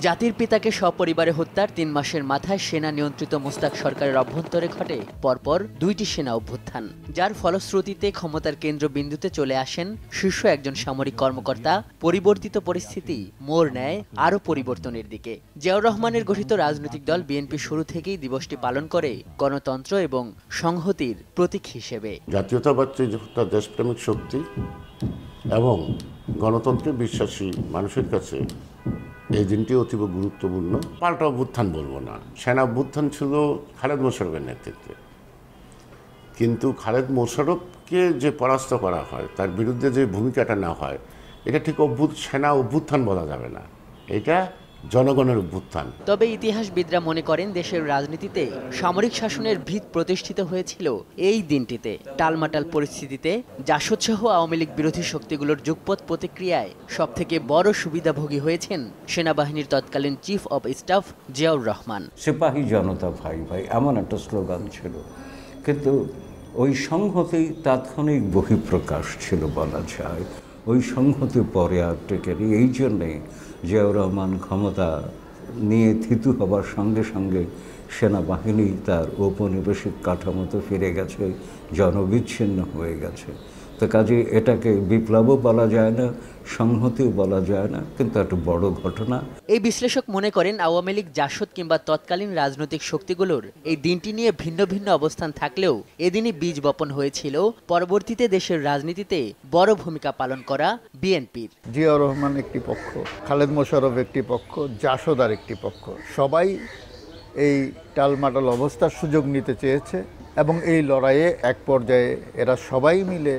জাতির পিতাকে সপরিবারে হত্যার তিন মাসের মাথায় সেনা নিয়ন্ত্রিত মোস্তাক সরকারের অভ্যন্তরে ঘটে, পরপর দুইটি সেনা অভ্যুত্থান, যার ফলশ্রুতিতে ক্ষমতার কেন্দ্রবিন্দুতে চলে আসেন শীর্ষ একজন সামরিক কর্মকর্তা। পরিবর্তিত পরিস্থিতি মোড় নেয় আরও পরিবর্তনের দিকে। জিয়াউর রহমানের গঠিত রাজনৈতিক দল বিএনপি শুরু থেকেই দিবসটি পালন করে গণতন্ত্র এবং সংহতির প্রতীক হিসেবে। জাতীয়তাবাদী দেশপ্রেমিক শক্তি এবং গণতন্ত্রে বিশ্বাসী মানুষের কাছে এই দিনটি অতীব গুরুত্বপূর্ণ। পাল্টা অভ্যুত্থান বলব না। সেনা অভ্যুত্থান ছিল খালেদ মোশারফের নেতৃত্বে। কিন্তু খালেদ মোশারফকে যে পরাস্ত করা হয়, তার বিরুদ্ধে যে ভূমিকাটা নেওয়া হয়, এটা ঠিক অভ্যুত, সেনা অভ্যুত্থান বলা যাবে না। এটা জনগণের অভ্যুত্থান তবে ইতিহাসবিদরা মনে করেন দেশের রাজনীতিতে সামরিক শাসনের ভিত প্রতিষ্ঠিত হয়েছিল এই দিনটিতে। টালমাটাল পরিস্থিতিতে জাসদসহ আওয়ামী লীগ বিরোধী শক্তিগুলোর যুগপৎ প্রতিক্রিয়ায় সবথেকে বড় সুবিধাভোগী হয়েছেন সেনাবাহিনীর তৎকালীন chief of staff Ziaur Rahman. সিপাহী জনতা ভাই ভাই এমন একটা স্লোগান ছিল। কিন্তু ওই সংহতি তাৎক্ষণিক বহিঃপ্রকাশ ছিল বলা যায়। ওই সংহতি পরে আর টেকেনি। এই জন্যে জিয়াউর রহমান ক্ষমতা নিয়ে থিতু হবার সঙ্গে সঙ্গে সেনাবাহিনী তার ঔপনিবেশিক কাঠামোতে ফিরে গেছে, জনবিচ্ছিন্ন হয়ে গেছে। তো কাজে এটাকে বিপ্লবও বলা যায় না সংহতিও বলা যায় না কিন্তু একটা বড় ঘটনা। এই বিশ্লেষক মনে করেন আওয়ামী লীগ জাসদ কিংবা তৎকালীন রাজনৈতিক শক্তিগুলোর এই দিনটি নিয়ে ভিন্ন ভিন্ন অবস্থান থাকলেও এদিনই বীজ বপন হয়েছিল। পরবর্তীতে দেশের রাজনীতিতে বড় ভূমিকা পালন করা বিএনপির। জিয়াউর রহমান একটি পক্ষ খালেদ মোশাররফ একটি পক্ষ জাসদ আর একটি পক্ষ। সবাই এই টালমাটাল অবস্থার সুযোগ নিতে চেয়েছে এবং এই লড়াইয়ে এক পর্যায়ে এরা সবাই মিলে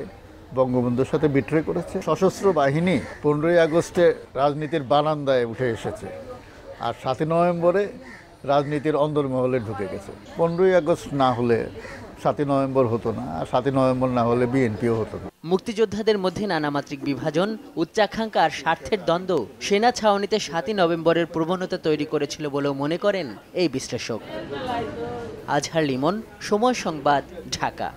বঙ্গবন্ধুর সাথে বিট্রে করেছে। সশস্ত্র বাহিনী পনেরোই আগস্টে রাজনীতির বারান্দায় উঠে এসেছে। আর সাতই নভেম্বরে রাজনীতির অন্দরমহলে ঢুকে গেছে। পনেরোই আগস্ট না হলে সাতই নভেম্বর হতো না, আর সাতই নভেম্বর না হলে বিএনপিও হতো না। মুক্তিযোদ্ধাদের মধ্যে নানামাত্রিক বিভাজন, উচ্চাকাঙ্ক্ষা আর স্বার্থের দ্বন্দ্ব সেনা ছাউনিতে সাতই নভেম্বরের প্রবণতা তৈরি করেছিল বলেও মনে করেন এই বিশ্লেষক। আজহার লিমন, সময় সংবাদ, ঢাকা।